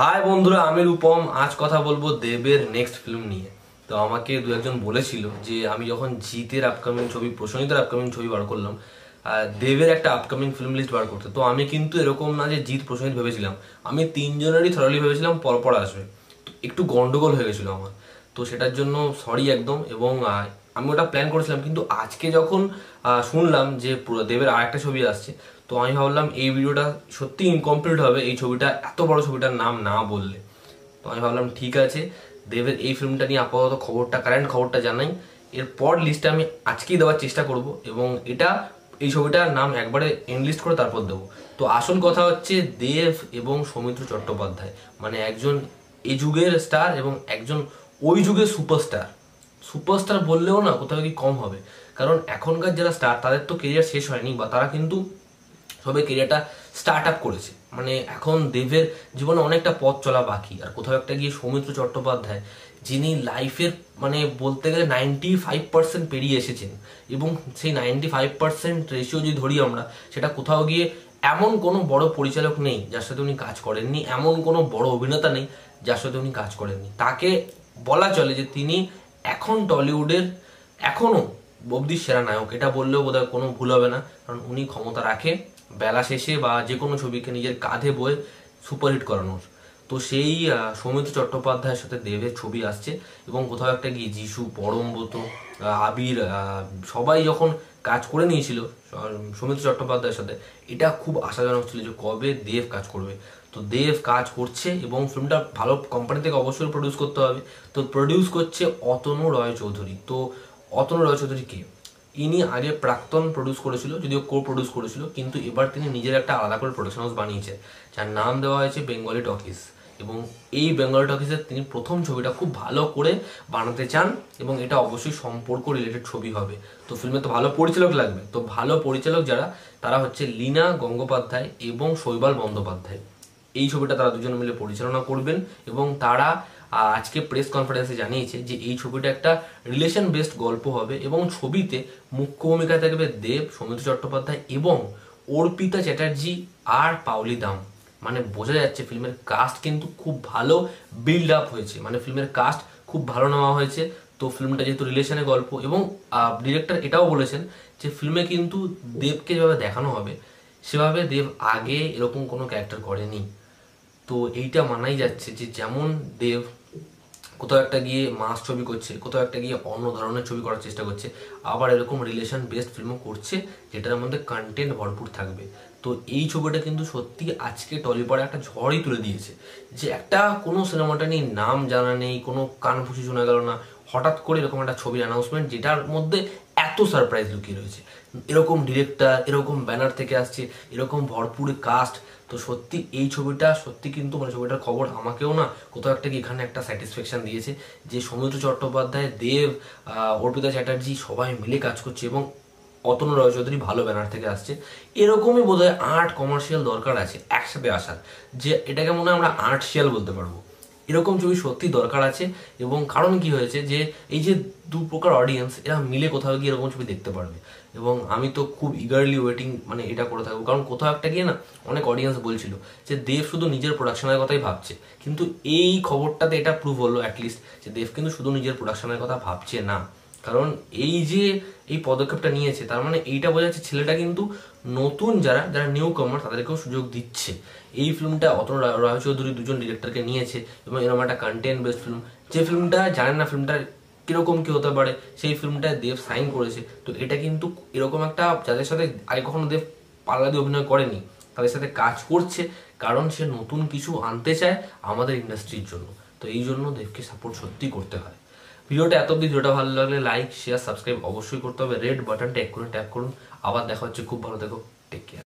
High বন্ধুরা, আমি রূপম। আজ কথা বলব দেবের নেক্সট ফিল্ম নিয়ে। তো আমাকে দু একজন বলেছিল যে, আমি যখন জিতের আপকামিং ছবি প্রসঙ্গিতের আপকামিং ছবি বার করলাম দেবের একটা আপকামিং ফিল্ম লিস্ট বার করতে। তো আমি কিন্তু এরকম না যে জিৎ প্রসঙ্গিত ভেবেছিলাম। আমি তিনজনেরই থরলি ভেবেছিলাম, পরপর আসবে। একটু গন্ডগোল হয়ে গেছিল আমার। তো সেটার জন্য সরি একদম এবং আমি ওটা প্ল্যান করেছিলাম, কিন্তু আজকে যখন শুনলাম যে দেবের আরেকটা ছবি আসছে, তো আমি ভাবলাম এই ভিডিওটা সত্যি ইনকমপ্লিট হবে, এই ছবিটা, এত বড় ছবিটার নাম না বললে। তো আমি ভাবলাম ঠিক আছে, দেবের এই ফিল্মটা নিয়ে আপাতত খবরটা কারেন্ট খবরটা জানাই। এরপর লিস্টে আমি আজকেই দেওয়ার চেষ্টা করব এবং এটা, এই ছবিটার নাম একবারে এনলিস্ট করে তারপর দেবো। তো আসল কথা হচ্ছে দেব এবং সৌমিত্র চট্টোপাধ্যায় মানে একজন এই যুগের স্টার এবং একজন ওই যুগের সুপারস্টার সুপারস্টার বললেও না কোথাও কি কম হবে। কারণ এখনকার যারা স্টার, তাদের তো কেরিয়ার শেষ হয়নি বা তারা কিন্তু সবে কেরিয়ারটা স্টার্ট আপ করেছে। মানে এখন দেবের জীবনে অনেকটা পথ চলা বাকি। আর কোথাও একটা গিয়ে সৌমিত্র চট্টোপাধ্যায়, যিনি লাইফের মানে বলতে গেলে নাইনটি ফাইভ পার্সেন্ট পেরিয়ে এসেছেন এবং সেই নাইনটি ফাইভ পার্সেন্ট রেশিও যদি ধরি আমরা, সেটা কোথাও গিয়ে এমন কোনো বড় পরিচালক নেই যার সাথে উনি কাজ করেননি, এমন কোনো বড় অভিনেতা নেই যার সাথে উনি কাজ করেননি। তাকে বলা চলে যে তিনি এখন টলিউডের এখনও অব্দি সেরা নায়ক। এটা বললেও বোধহয় কোনো ভুল হবে না, কারণ উনি ক্ষমতা রাখে, বেলা শেষে বা যে কোনো ছবিকে নিজের কাঁধে বয়ে সুপারহিট করানোর। তো সেই সৌমিত্র চট্টোপাধ্যায়ের সাথে দেবের ছবি আসছে এবং কোথাও একটা গিয়ে যিশু, পরমব্রত আবির সবাই যখন কাজ করে নিয়েছিল সৌমিত্র চট্টোপাধ্যায়ের সাথে, এটা খুব আশাজনক ছিল যে কবে দেব কাজ করবে। তো দেব কাজ করছে এবং ফিল্মটা ভালো কোম্পানি থেকে অবশ্যই প্রডিউস করতে হবে। তো প্রডিউস করছে অতনু রয় চৌধুরী। তো অতনু রয় চৌধুরী কে? ইনি আগে প্রাক্তন প্রডিউস করেছিল, যদিও কো প্রডিউস করেছিল, কিন্তু এবার তিনি নিজের একটা আলাদা করে প্রোডাকশন হাউস বানিয়েছে যার নাম দেওয়া হয়েছে বেঙ্গলি টকিস এবং এই বেঙ্গল টকিসের তিনি প্রথম ছবিটা খুব ভালো করে বানাতে চান এবং এটা অবশ্যই সম্পর্ক রিলেটেড ছবি হবে। তো ফিল্মে তো ভালো পরিচালক লাগবে। তো ভালো পরিচালক যারা, তারা হচ্ছে লীনা গঙ্গোপাধ্যায় এবং শৈবাল বন্দ্যোপাধ্যায়। এই ছবিটা তারা দুজনে মিলে পরিচালনা করবেন এবং তারা আজকে প্রেস কনফারেন্সে জানিয়েছে যে এই ছবিটা একটা রিলেশন বেসড গল্প হবে এবং ছবিতে মুখ্য ভূমিকায় থাকবে দেব, সৌমিত্র চট্টোপাধ্যায় এবং অর্পিতা চ্যাটার্জি আর পাওলি দাম। মানে বোঝা যাচ্ছে ফিল্মের কাস্ট কিন্তু খুব ভালো বিল্ড আপ হয়েছে। মানে ফিল্মের কাস্ট খুব ভালো নেওয়া হয়েছে। তো ফিল্মটা যেহেতু রিলেশনের গল্প এবং ডিরেক্টর এটাও বলেছেন যে ফিল্মে কিন্তু দেবকে যেভাবে দেখানো হবে, সেভাবে দেব আগে এরকম কোনো ক্যারেক্টার করেনি। তো এইটা মানাই যাচ্ছে যে যেমন দেব কোথাও একটা গিয়ে মাস ছবি করছে, কোথাও একটা গিয়ে অন্য ধরনের ছবি করার চেষ্টা করছে, আবার এরকম রিলেশন বেসড ফিল্মও করছে, যেটার মধ্যে কন্টেন্ট ভরপুর থাকবে। তো এই ছবিটা কিন্তু সত্যি আজকে টলিপাড়ে একটা ঝড়ই তুলে দিয়েছে, যে একটা কোনো সিনেমাটা নিয়ে নাম জানা নেই, কোনো কান ফুসি শোনা গেল না, হঠাৎ করে এরকম একটা ছবির অ্যানাউন্সমেন্ট যেটার মধ্যে এত সারপ্রাইজ লুকিয়ে রয়েছে। এরকম ডিরেক্টর এরকম ব্যানার থেকে আসছে, এরকম ভরপুর কাস্ট তো সত্যি এই ছবিটা, সত্যি কিন্তু মানে ছবিটার খবর আমাকেও না, কোথাও একটা কি এখানে একটা স্যাটিসফ্যাকশন দিয়েছে যে সৌমিত্র চট্টোপাধ্যায়, দেব অর্পিতা চ্যাটার্জি সবাই মিলে কাজ করছে এবং অতনু রয় চৌধুরী ভালো ব্যানার থেকে আসছে। এরকমই বোধহয় আর্ট কমার্শিয়াল দরকার আছে, একসাথে আসার। যে এটাকে মনে হয় আমরা আর্টশিয়াল বলতে পারব। এরকম ছবি সত্যি দরকার আছে এবং কারণ কি হয়েছে যে এই যে দু প্রকার অডিয়েন্স এরা মিলে কোথাও গিয়ে এরকম ছবি দেখতে পারবে। এবং আমি তো খুব ইগারলি ওয়েটিং মানে এটা করে থাকব। কারণ কোথাও একটা গিয়ে না অনেক অডিয়েন্স বলছিল যে দেব শুধু নিজের প্রোডাকশনের কথাই ভাবছে। কিন্তু এই খবরটাতে এটা প্রুভ হলো অ্যাটলিস্ট যে দেব কিন্তু শুধু নিজের প্রোডাকশনের কথা ভাবছে না। কারণ এই যে এই পদক্ষেপটা নিয়েছে, তার মানে এইটা বোঝা যাচ্ছে ছেলেটা কিন্তু নতুন যারা যারা নিউ কমার তাদেরকেও সুযোগ দিচ্ছে। এই ফিল্মটা রায়- রায় চৌধুরী দুজন ডিরেক্টরকে নিয়েছে এবং এরকম একটা কন্টেন্ট বেসড ফিল্ম যে ফিল্মটা জানেন না ফিল্মটা কীরকম কি হতে পারে, সেই ফিল্মটা দেব সাইন করেছে। তো এটা কিন্তু এরকম একটা যাদের সাথে আগে কখনো দেব পাল্লা দিয়ে অভিনয় করেনি, তাদের সাথে কাজ করছে কারণ সে নতুন কিছু আনতে চায় আমাদের ইন্ডাস্ট্রির জন্য। তো এই জন্য দেবকে সাপোর্ট সত্যি করতে হয়। ভিডিওটা এত অব্দি ভিডিওটা ভালো লাগলে লাইক শেয়ার সাবস্ক্রাইব অবশ্যই করতে হবে। রেড বাটনটা এক করে ট্যাপ করুন। আবার দেখা হচ্ছে। খুব ভালো দেখো টেক কেয়ার